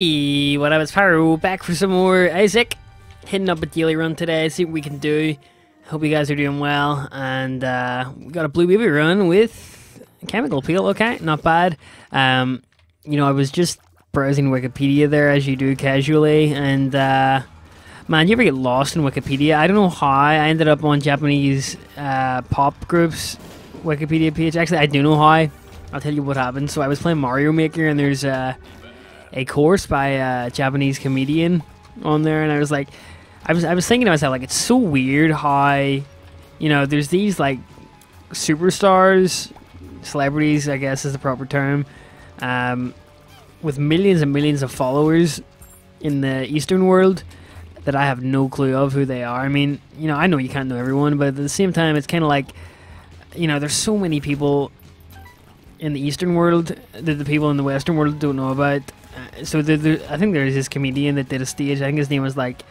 Hey, what up, it's Pyro, back for some more Isaac. Hitting up a daily run today, see what we can do. Hope you guys are doing well, and uh, we got a blue baby run with chemical peel, okay, not bad. Um, you know, I was just browsing Wikipedia there, as you do casually, and uh, man, you ever get lost in Wikipedia? I don't know how I ended up on Japanese uh, pop groups Wikipedia page. Actually, I do know how. I'll tell you what happened. So I was playing Mario Maker, and there's uh, a course by a Japanese comedian on there, and I was like, I was I was thinking to myself like, it's so weird how, you know, there's these like superstars, celebrities, I guess is the proper term, um, with millions and millions of followers in the Eastern world that I have no clue of who they are. I mean, you know, I know you can't know everyone, but at the same time, it's kind of like, you know, there's so many people in the Eastern world that the people in the Western world don't know about. So the, the, I think there's this comedian that did a stage. I think his name was like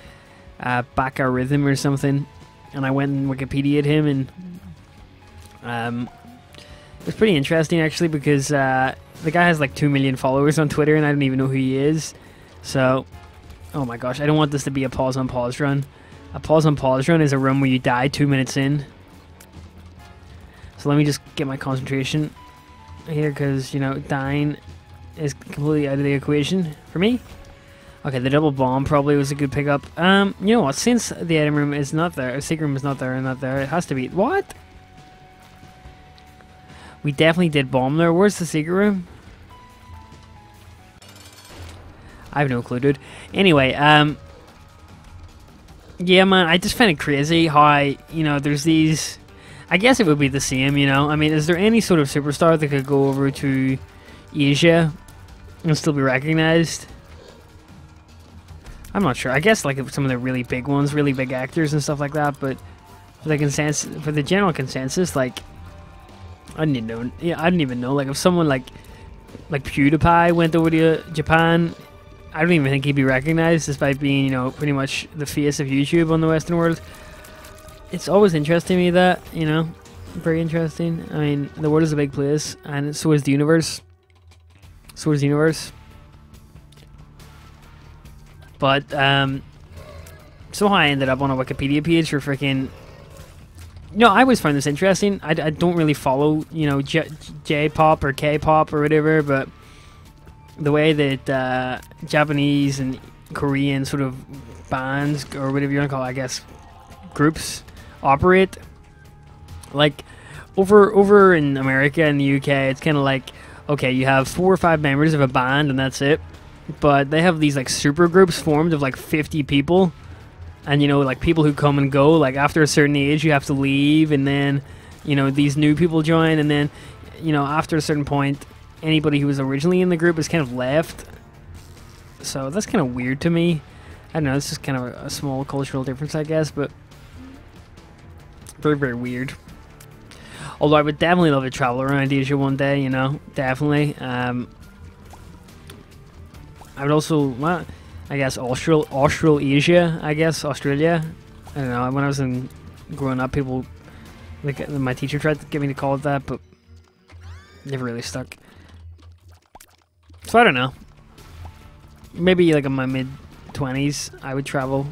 uh, Baka Rhythm or something. And I went and Wikipedia'd him, and um, it was pretty interesting actually because uh, the guy has like two million followers on Twitter, and I don't even know who he is. So, oh my gosh, I don't want this to be a pause on pause run. A pause on pause run is a run where you die two minutes in. So let me just get my concentration here because, you know, dying is completely out of the equation for me. Okay, the double bomb probably was a good pickup. Um, you know what? Since the item room is not there, secret room is not there, and not there, it has to be. What? We definitely did bomb there. Where's the secret room? I have no clue, dude. Anyway, um, yeah, man, I just find it crazy how I, you know there's these. I guess it would be the same, you know. I mean, is there any sort of superstar that could go over to Asia and still be recognized? I'm not sure. I guess like some of the really big ones, really big actors and stuff like that. But for the consensus, for the general consensus, like I didn't even know. Yeah, I didn't even know. Like if someone like like PewDiePie went over to Japan, I don't even think he'd be recognized, despite being you know pretty much the face of YouTube on the Western world. It's always interesting to me that you know, very interesting. I mean, the world is a big place, and so is the universe. The universe. But um, somehow I ended up on a Wikipedia page for freaking. You no, know, I always find this interesting. I, I don't really follow, you know, J, J-pop or K-pop or whatever, but the way that uh, Japanese and Korean sort of bands or whatever you want to call, it, I guess, groups operate, like over over in America and the UK, it's kind of like okay, you have four or five members of a band and that's it. But they have these like super groups formed of like 50 people. And you know like people who come and go like after a certain age you have to leave and then you know these new people join and then you know after a certain point anybody who was originally in the group is kind of left. So that's kind of weird to me. I don't know it's just kind of a, a small cultural difference i guess but very very weird although i would definitely love to travel around asia one day you know definitely um, I would also, well, I guess Austral Australasia. I guess Australia. I don't know. When I was in growing up, people like my teacher tried to get me to call it that, but never really stuck. So I don't know. Maybe like in my mid twenties, I would travel.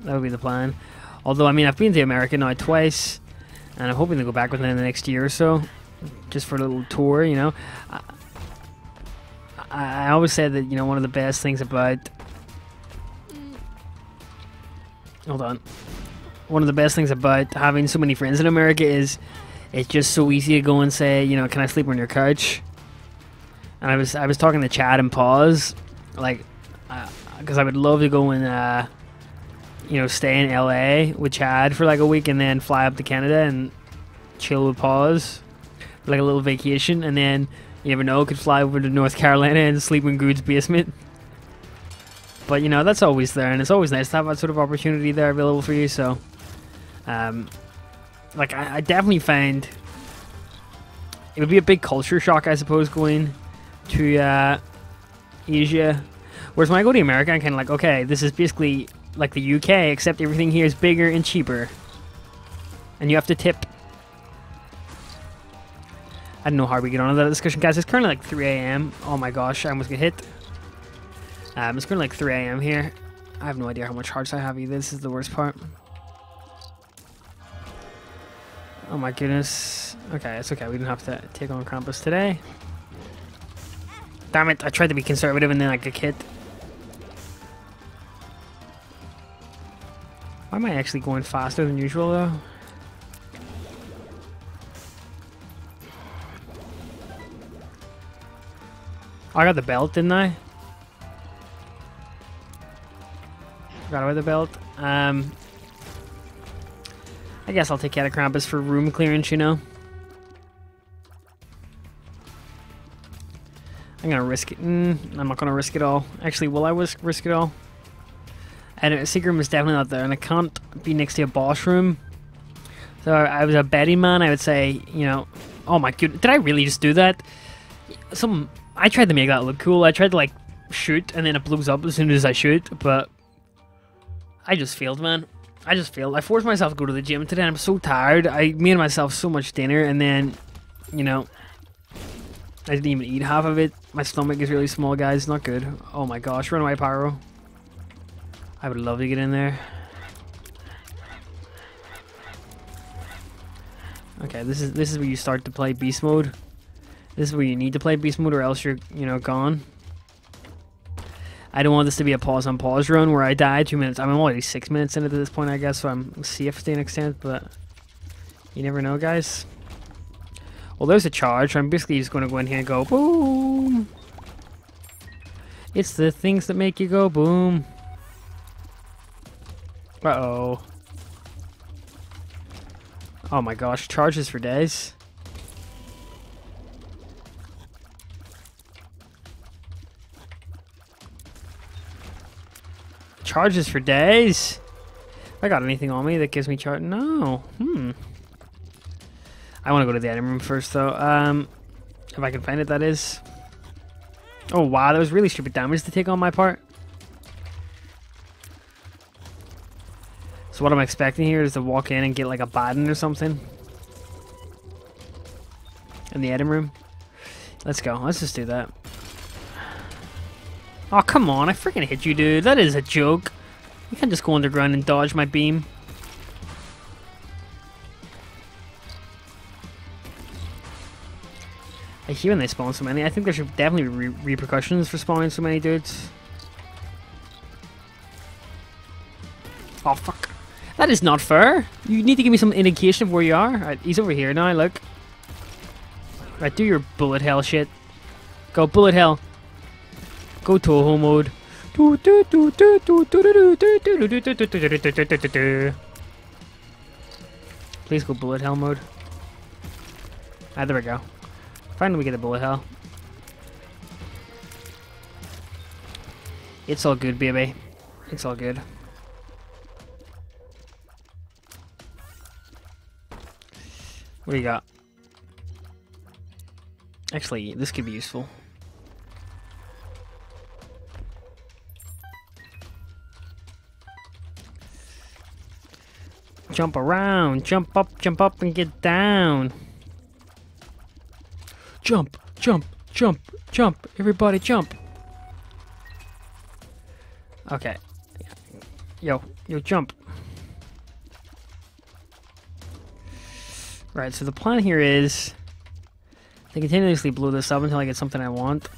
That would be the plan. Although I mean, I've been to America now twice, and I'm hoping to go back within the next year or so, just for a little tour. You know. I always said that you know one of the best things about hold on one of the best things about having so many friends in America is it's just so easy to go and say you know can I sleep on your couch and I was I was talking to Chad and Pause like because uh, I would love to go and uh, you know stay in LA with Chad for like a week and then fly up to Canada and chill with for like a little vacation and then you never know, could fly over to North Carolina and sleep in Good's basement. But, you know, that's always there, and it's always nice to have that sort of opportunity there available for you, so... Um, like, I, I definitely find... It would be a big culture shock, I suppose, going to uh, Asia. Whereas when I go to America, I'm kind of like, okay, this is basically like the UK, except everything here is bigger and cheaper. And you have to tip I don't know how we get on that discussion, guys. It's currently like 3 a.m. Oh my gosh, I almost get hit. Um, it's currently like 3 a.m. here. I have no idea how much hearts I have either. This is the worst part. Oh my goodness. Okay, it's okay. We didn't have to take on Krampus today. Damn it, I tried to be conservative and then I get hit. Why am I actually going faster than usual though? I got the belt, didn't I? Got away the belt. Um, I guess I'll take Krampus for room clearance, you know? I'm gonna risk it. Mm, I'm not gonna risk it all. Actually, will I risk, risk it all? And a secret room is definitely not there, and I can't be next to a boss room. So I was a betting man, I would say, you know, oh my god, did I really just do that? Some I tried to make that look cool. I tried to like shoot and then it blows up as soon as I shoot, but I just failed, man. I just failed. I forced myself to go to the gym today. I'm so tired. I made myself so much dinner and then, you know, I didn't even eat half of it. My stomach is really small, guys. Not good. Oh my gosh, run away, Pyro. I would love to get in there. Okay, this is this is where you start to play beast mode. This is where you need to play beast mode or else you're, you know, gone. I don't want this to be a pause on pause run where I die two minutes. I'm already six minutes into this point, I guess, so I'm safe to an extent, but you never know, guys. Well, there's a charge. I'm basically just going to go in here and go boom. It's the things that make you go boom. Uh-oh. Oh my gosh, charges for days. Charges for days? I got anything on me that gives me charge? No. Hmm. I want to go to the item room first, though. Um, if I can find it, that is. Oh, wow. That was really stupid damage to take on my part. What I'm expecting here is to walk in and get, like, a baton or something. In the item room. Let's go. Let's just do that. Oh, come on. I freaking hit you, dude. That is a joke. You can't just go underground and dodge my beam. I hear when they spawn so many. I think there should definitely be re repercussions for spawning so many dudes. Oh, fuck. That is not fair. You need to give me some indication of where you are. Right, he's over here now, look. Right, do your bullet hell shit. Go, bullet hell. Go Touhou mode. Please go bullet hell mode. Ah, there we go. Finally we get the bullet hell. It's all good, baby. It's all good. What do you got? Actually, this could be useful. Jump around, jump up, jump up, and get down. Jump, jump, jump, jump. Everybody jump. Okay. Yo, yo, jump. Right, so the plan here is to continuously blow this up until I get something I want.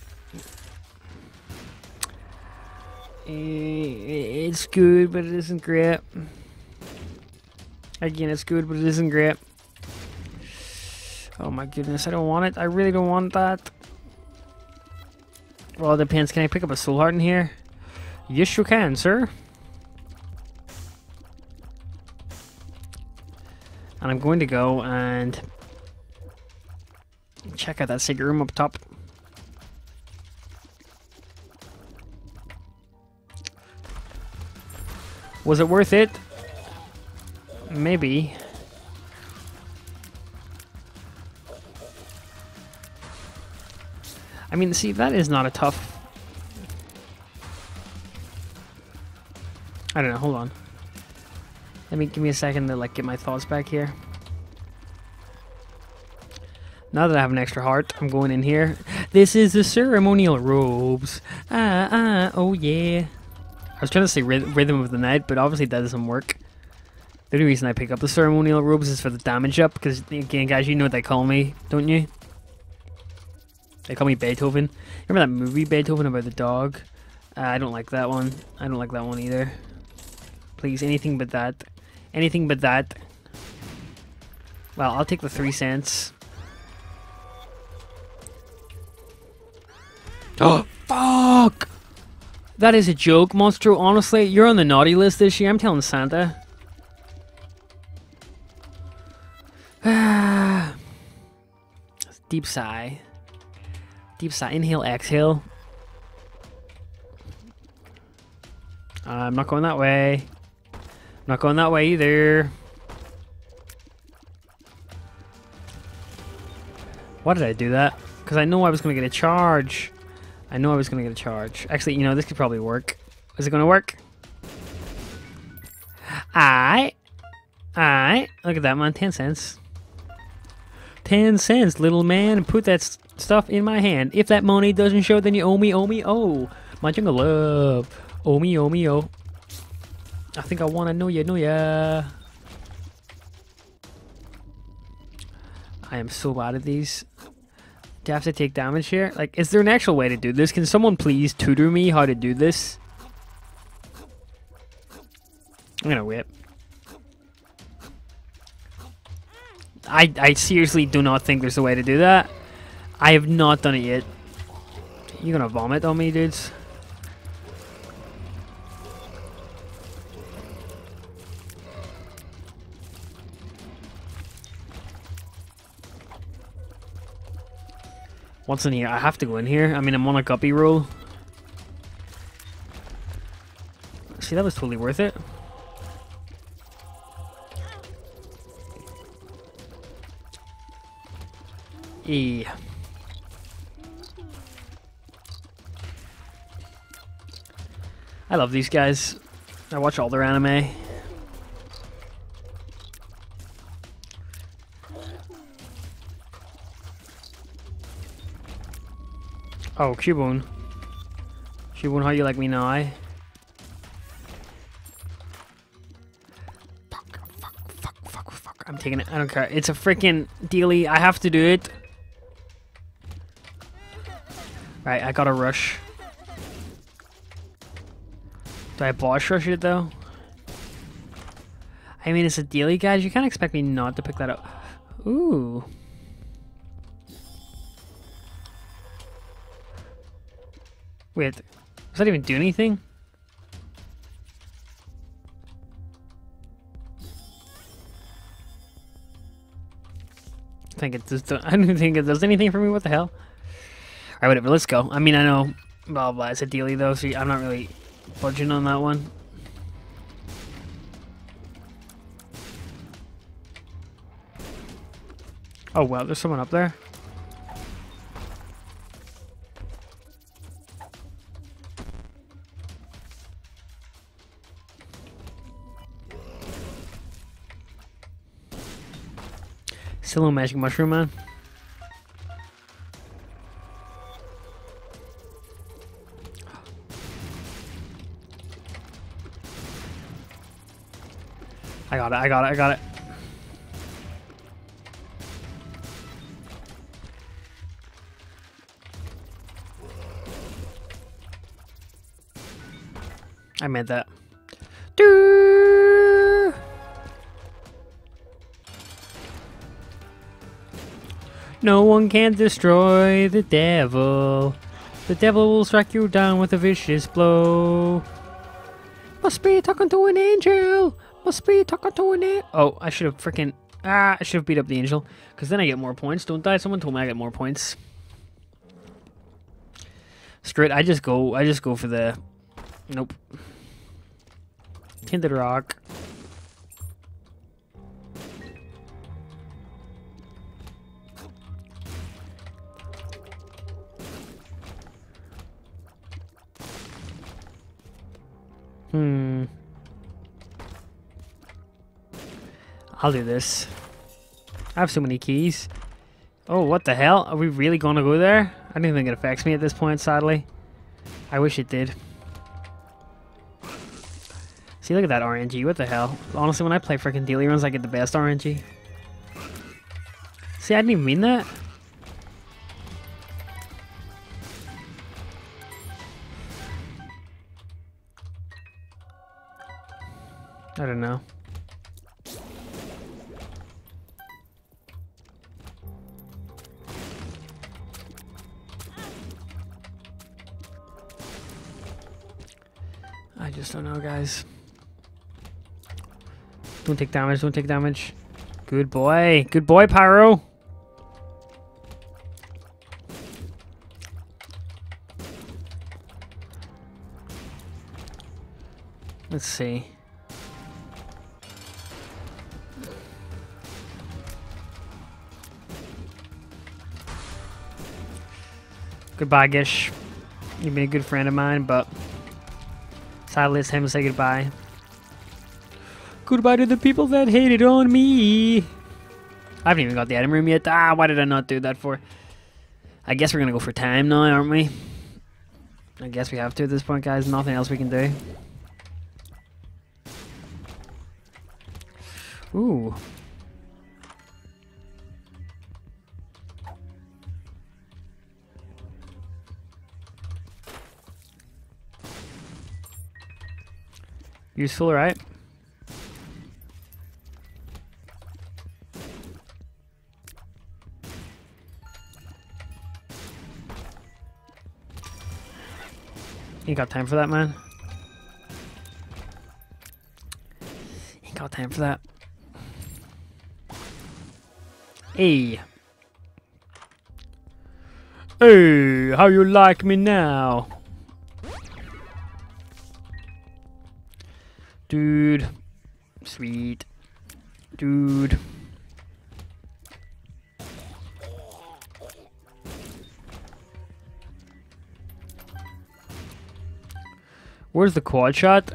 It's good, but it isn't great. Again, it's good, but it isn't great. Oh my goodness, I don't want it. I really don't want that. Well, it depends. Can I pick up a soul heart in here? Yes, you can, sir. And I'm going to go and check out that secret room up top. Was it worth it? Maybe. I mean, see, that is not a tough... I don't know, hold on. Let me, give me a second to, like, get my thoughts back here. Now that I have an extra heart, I'm going in here. This is the ceremonial robes. Ah, ah, oh yeah. I was trying to say Rhythm of the Night, but obviously that doesn't work. The only reason I pick up the ceremonial robes is for the damage up, because again, guys, you know what they call me, don't you? They call me Beethoven. Remember that movie Beethoven about the dog? Uh, I don't like that one. I don't like that one either. Please, anything but that. Anything but that. Well, I'll take the three cents. Oh, fuck! That is a joke, Monstro. Honestly, you're on the naughty list this year. I'm telling Santa. Deep sigh. Deep sigh. Inhale, exhale. I'm not going that way. Not going that way either. Why did I do that? Because I know I was going to get a charge. I know I was going to get a charge. Actually, you know, this could probably work. Is it going to work? Alright. Alright. Look at that, man. 10 cents. 10 cents, little man. Put that stuff in my hand. If that money doesn't show, then you owe me, owe me, oh. My jungle love. Oh me, oh me, oh. I think I wanna know ya, know ya. I am so bad at these. Do I have to take damage here? Like, is there an actual way to do this? Can someone please tutor me how to do this? I'm gonna whip. I, I seriously do not think there's a way to do that. I have not done it yet. You're gonna vomit on me, dudes? What's in here? I have to go in here. I mean, I'm on a guppy roll. See, that was totally worth it. E. I love these guys. I watch all their anime. Oh, Cubone. Cubone, how you like me now, eh? Fuck, fuck, fuck, fuck, fuck. I'm taking it. I don't care. It's a freaking dealy. I have to do it. Right, I gotta rush. Do I boss rush it though? I mean, it's a dealy, guys. You can't expect me not to pick that up. Ooh. Wait, does that even do anything? I think it does. I don't think it does anything for me. What the hell? Alright, whatever, let's go. I mean, I know, blah, blah, it's a dealy though, so I'm not really budging on that one. Oh, well, there's someone up there. A magic mushroom, man. I got it, I got it, I got it. I meant that. No one can destroy the devil. The devil will strike you down with a vicious blow. Must be talking to an angel. Must be talking to an angel. Oh, I should have freaking. Ah, I should have beat up the angel. Because then I get more points, don't I? Someone told me I get more points. Screw it. I just go. I just go for the. Nope. Tinted rock. Hmm. I'll do this. I have so many keys. Oh, what the hell? Are we really going to go there? I don't think it affects me at this point, sadly. I wish it did. See, look at that RNG. What the hell? Honestly, when I play freaking daily runs, I get the best RNG. See, I didn't even mean that. I don't know. I just don't know, guys. Don't take damage, don't take damage. Good boy. Good boy, Pyro. Let's see. Goodbye, Gish. You've been a good friend of mine, but sadly it's time to say goodbye. Goodbye to the people that hated on me. I haven't even got the item room yet. Ah, why did I not do that for? I guess we're gonna go for time now, aren't we? I guess we have to at this point, guys. Nothing else we can do. Ooh. Useful, right? Ain't got time for that, man. Ain't got time for that. Hey. Hey, how you like me now? Dude. Sweet. Dude. Where's the quad shot?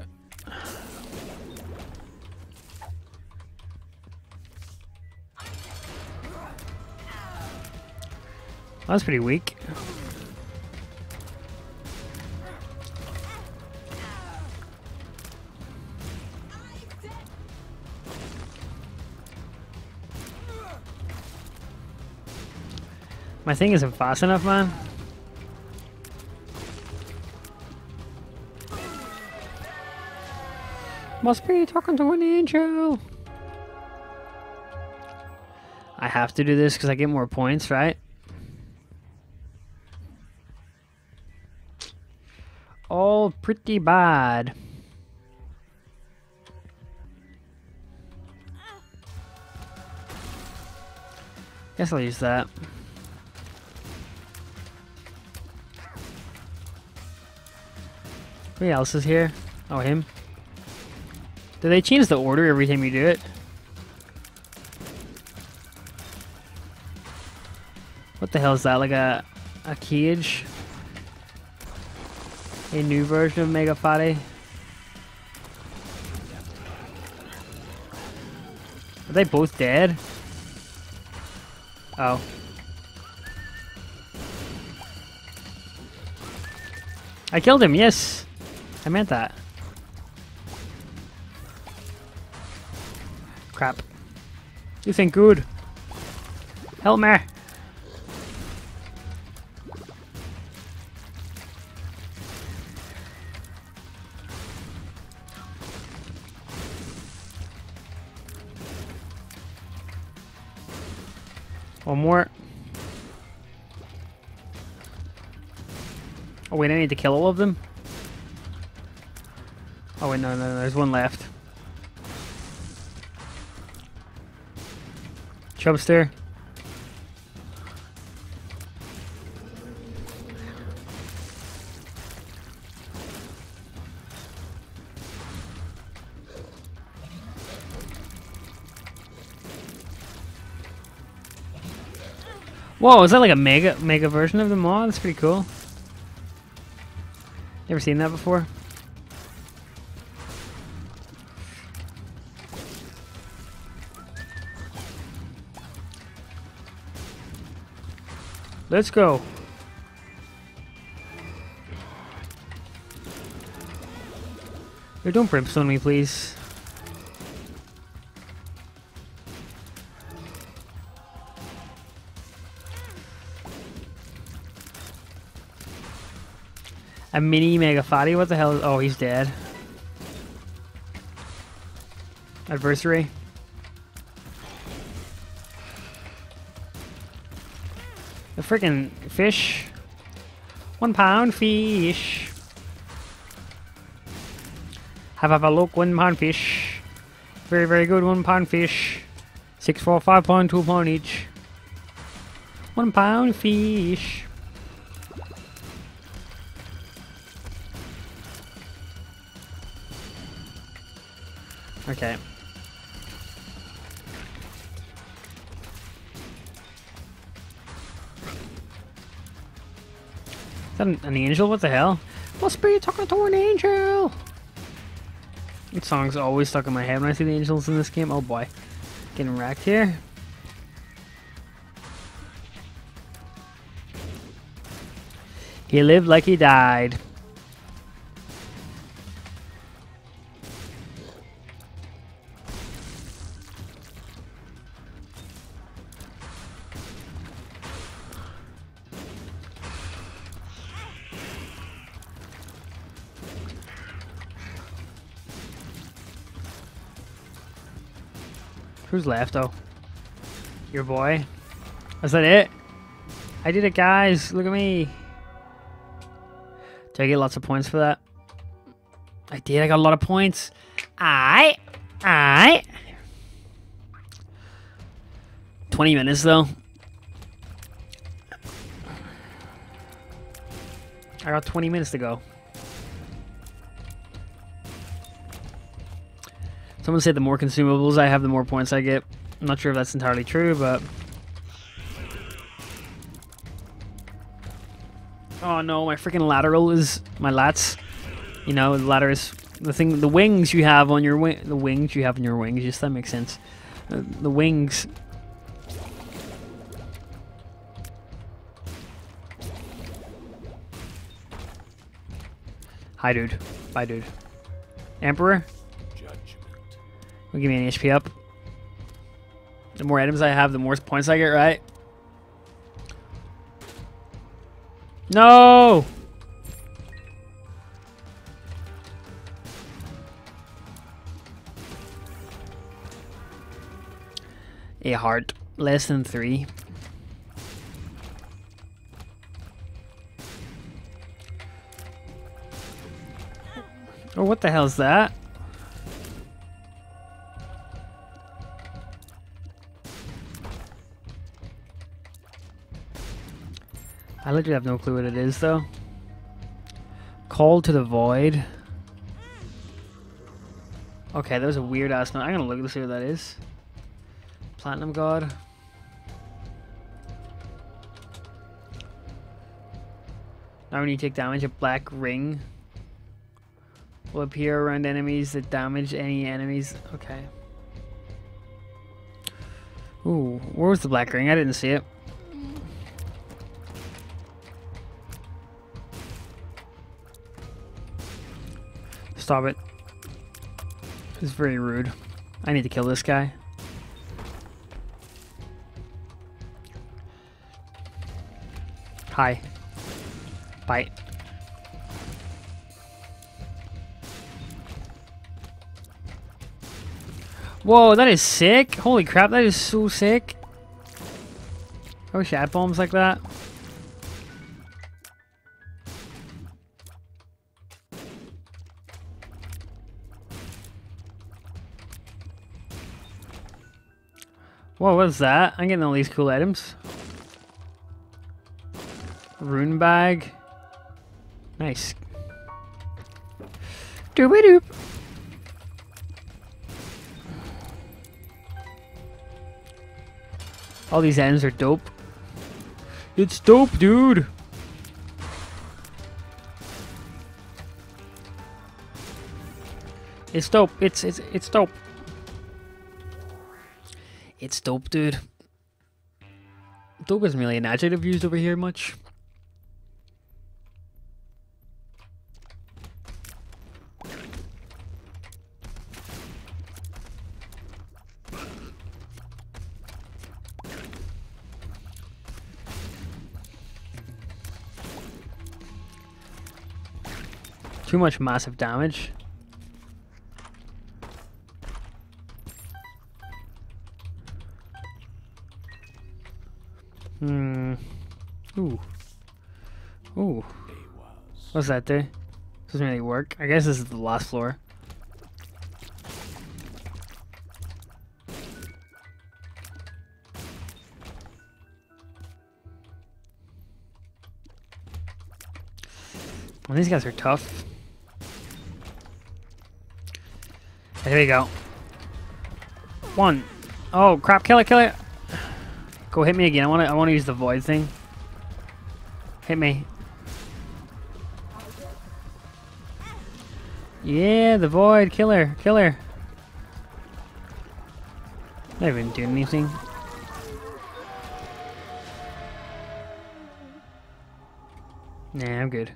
That's pretty weak. My thing isn't fast enough, man. Must be talking to an angel. I have to do this because I get more points, right? All pretty bad. Guess I'll use that. Who else is here? Oh, him. Do they change the order every time you do it? What the hell is that? Like a a cage? A new version of Mega Fatty? Are they both dead? Oh. I killed him, yes! I meant that. Crap. You think good? Help me! One more. Oh wait, I need to kill all of them? Oh wait, no, no, no, there's one left. Chubster. Whoa, is that like a mega mega version of the mod? That's pretty cool. You ever seen that before? Let's go. Here, don't brimstone me, please. A mini Mega Fatty? What the hell? Oh, he's dead. Adversary. Freaking fish. One pound fish. Have, have a look, one pound fish. Very, very good, one pound fish. Six, four, five pound, two pound each. One pound fish. Okay. That an, an angel? What the hell? Must be talking to an angel! That song's always stuck in my head when I see the angels in this game. Oh boy. Getting wrecked here. He lived like he died. Who's left, though? Your boy? Is that it? I did it, guys. Look at me. Did I get lots of points for that? I did. I got a lot of points. I, I. 20 minutes, though. I got 20 minutes to go. Someone said the more consumables I have, the more points I get. I'm not sure if that's entirely true, but... Oh no, my freaking lateral is... My lats. You know, the ladder is... The thing, the wings you have on your wing... The wings you have on your wings, just that makes sense. Uh, the wings... Hi, dude. Bye, dude. Emperor? Will give me an HP up. The more items I have, the more points I get, right? No! A heart. Less than three. Oh, what the hell is that? I literally have no clue what it is, though. Call to the Void. Okay, that was a weird ass note. I'm gonna look to see what that is. Platinum God. Now when you take damage, a black ring will appear around enemies that damage any enemies. Okay. Ooh, where was the black ring? I didn't see it. Stop it. It's very rude. I need to kill this guy. Hi. Bite. Whoa, that is sick. Holy crap, that is so sick. I wish I had bombs like that. What was that? I'm getting all these cool items. Rune bag. Nice. Doobie doop. All these items are dope. It's dope, dude. It's dope. It's it's it's dope. It's dope, dude. dope isn't really an adjective used over here much. Too much massive damage. What's that do? Doesn't really work. I guess this is the last floor. Well, these guys are tough. Here we go. One. Oh crap! Kill it! Kill it! Go hit me again. I want to. I want to use the void thing. Hit me. Yeah, the void killer, killer. Not even doing anything. Nah, I'm good.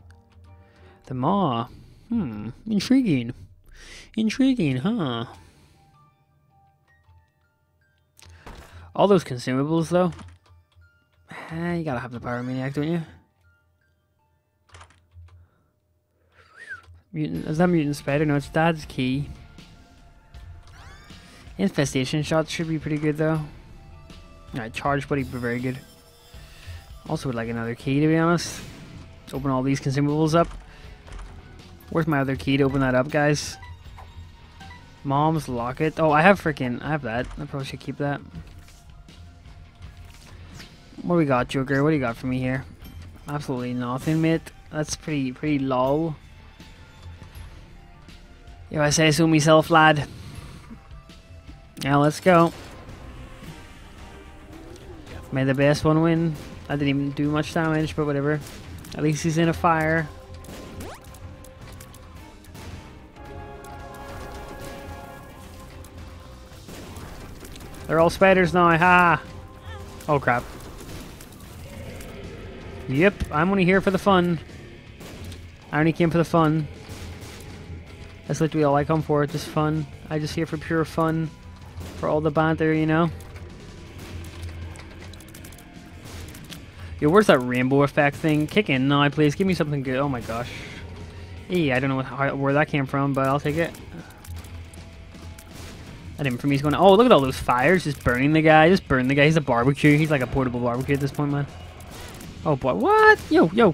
The maw. Hmm, intriguing. Intriguing, huh? All those consumables, though. Eh, you gotta have the pyromaniac, don't you? Mutant, is that mutant spider? No, it's dad's key. Infestation shots should be pretty good though. Alright, charge buddy, but very good. Also would like another key to be honest. Let's open all these consumables up. Where's my other key to open that up, guys? Mom's locket. Oh, I have freaking. I have that. I probably should keep that. What we got, Joker? What do you got for me here? Absolutely nothing, mate. That's pretty, pretty low. If I say so myself, lad. Now let's go. May the best one win. I didn't even do much damage, but whatever. At least he's in a fire. They're all spiders now, ha! Oh crap. Yep, I'm only here for the fun. I only came for the fun. That's literally all I come for, just fun. I just here for pure fun. For all the banter, you know? Yo, where's that rainbow effect thing? Kick in now, please. Give me something good. Oh my gosh. Hey, I don't know how, where that came from, but I'll take it. That for me is going, oh, look at all those fires. Just burning the guy. Just burn the guy. He's a barbecue. He's like a portable barbecue at this point, man. Oh boy, what? Yo, yo.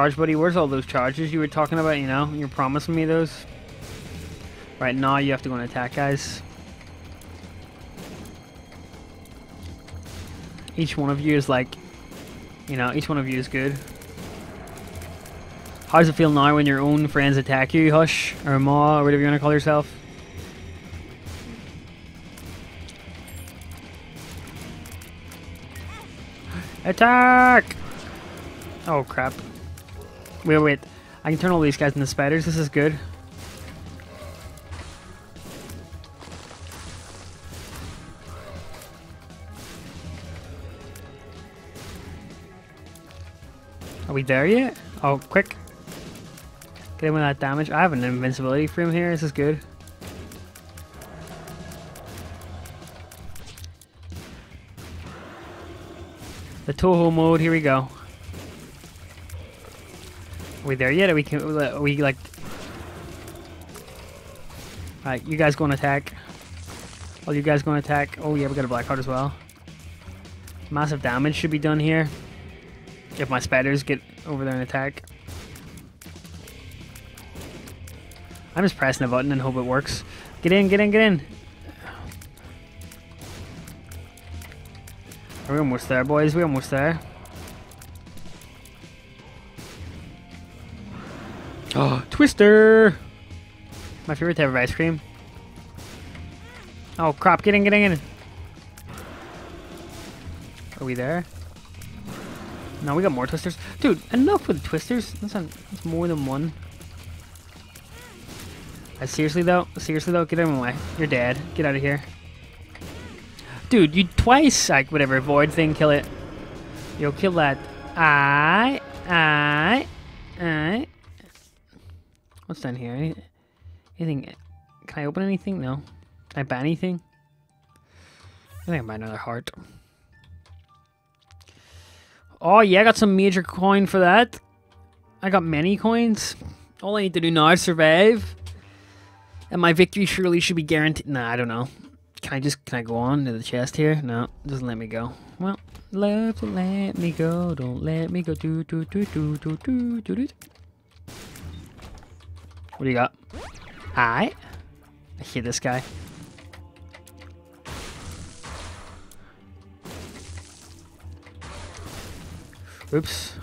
Charge buddy, where's all those charges you were talking about, you know? You're promising me those? Right now you have to go and attack guys. Each one of you is like, you know, each one of you is good. How does it feel now when your own friends attack you, Hush, or Ma, or whatever you want to call yourself? Attack! Oh crap. Wait, wait. I can turn all these guys into spiders. This is good. Are we there yet? Oh, quick. Get him with that damage. I have an invincibility him here. This is good. The Touhou mode. Here we go. We there yet? We, can uh, we like... Alright, you guys go and attack. Oh, you guys going to attack. Oh yeah, we got a black heart as well. Massive damage should be done here. If my spiders get over there and attack. I'm just pressing a button and hope it works. Get in, get in, get in. Are We're almost there, boys. We're almost there. Oh, Twister! My favorite type of ice cream. Oh, crap. Get in, get in, get in. Are we there? No, we got more twisters. Dude, enough with twisters. That's, not, that's more than one. Uh, seriously though? Seriously though? Get out of my way. You're dead. Get out of here. Dude, you twice, like, whatever, void thing, kill it. Yo, kill that. I, I, I. What's down here? Any, anything? Can I open anything? No. Can I buy anything? I think I buy another heart. Oh yeah, I got some major coin for that. I got many coins. All I need to do now is survive. And my victory surely should be guaranteed. Nah, I don't know. Can I just, can I go on to the chest here? No, doesn't let me go. Well, love let me go. Don't let me go. Do, do, do, do, do, do, do, do. What do you got? Hi. I hit this guy. Oops.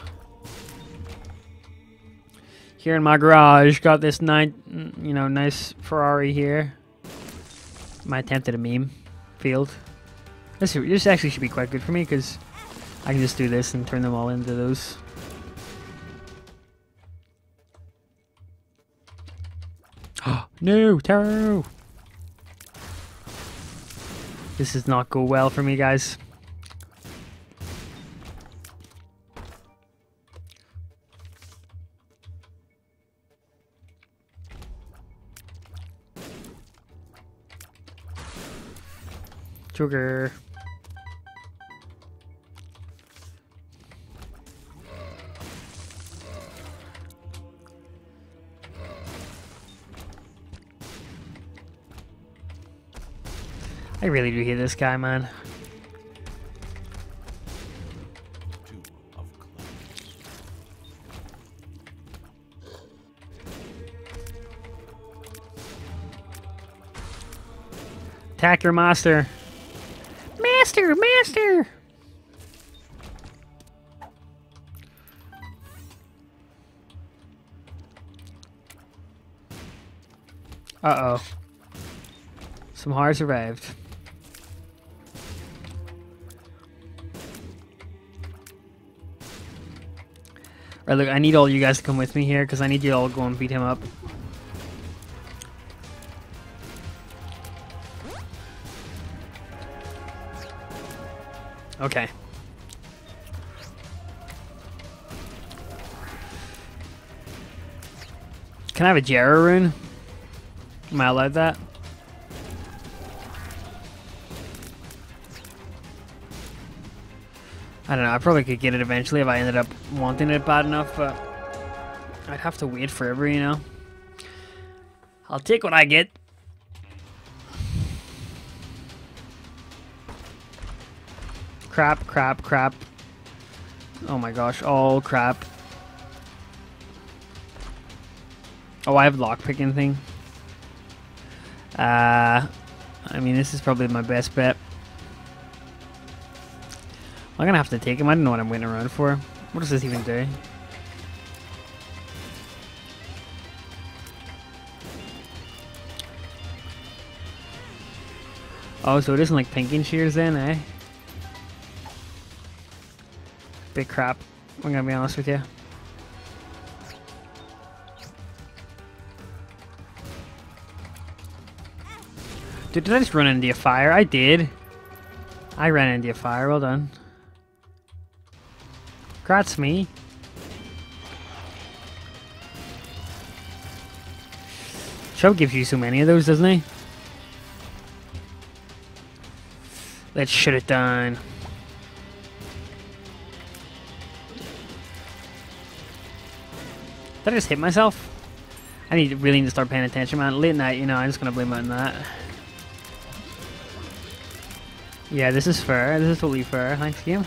Here in my garage, got this nice, you know, nice Ferrari here. My attempt at a meme field. This, this actually should be quite good for me because I can just do this and turn them all into those. No, Taro! This does not go well for me, guys. Sugar. I really do hate this guy, man. Attack your master. Master, master! Uh-oh. Some hard survived. Right, look, I need all you guys to come with me here, because I need you all to go and beat him up. Okay. Can I have a Jera rune? Am I allowed that? I don't know, I probably could get it eventually if I ended up wanting it bad enough, but I'd have to wait forever, you know? I'll take what I get. Crap, crap, crap. Oh my gosh, oh crap. Oh, I have lockpicking thing. Uh, I mean, this is probably my best bet. I'm gonna have to take him. I don't know what I'm waiting around for. What does this even do? Oh, so it isn't like pinking shears then, eh? big crap. I'm gonna be honest with you. Dude, did I just run into a fire? I did. I ran into a fire. Well done. Congrats me. Chub gives you so many of those, doesn't he? Let's shut it down. Did I just hit myself? I need to, really need to start paying attention, man. Late night, you know, I'm just gonna blame it on that. Yeah, this is fair. This is totally fair. Thanks, game.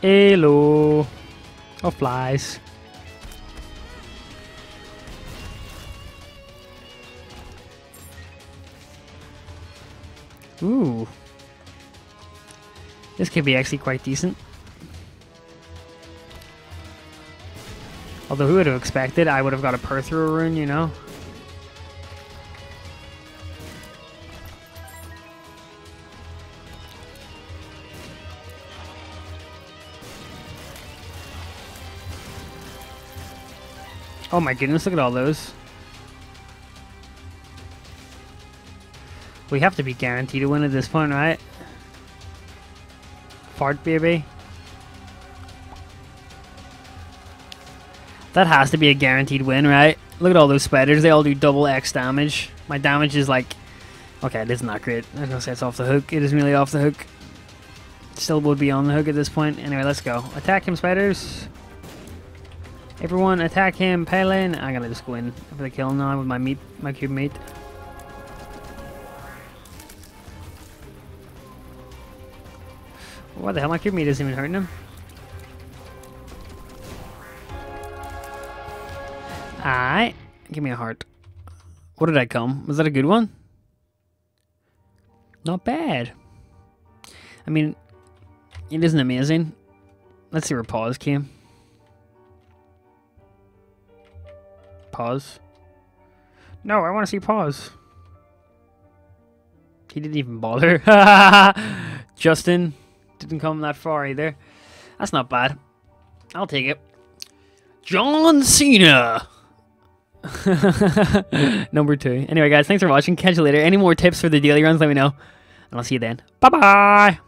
Hello. Oh, flies. Ooh. This could be actually quite decent. Although who would have expected I would have got a Perthro rune, you know? Oh my goodness, look at all those. We have to be guaranteed to win at this point, right? Fart baby. That has to be a guaranteed win, right? Look at all those spiders. They all do double X damage. My damage is like... Okay, it is not great. I was going to say it's off the hook. It is really off the hook. Still would be on the hook at this point. Anyway, let's go. Attack him, spiders. Everyone attack him, Palin. I'm gonna just go in for the kill now with my meat, my cube meat. What the hell? My cube meat isn't even hurting him. Alright. Give me a heart. What did I come? Was that a good one? Not bad. I mean, it isn't amazing. Let's see where pause came. Pause. No, I want to see pause. He didn't even bother. Justin didn't come that far either. That's not bad. I'll take it. John Cena. Number two. Anyway, guys, thanks for watching. Catch you later. Any more tips for the daily runs, let me know. And I'll see you then. Bye-bye.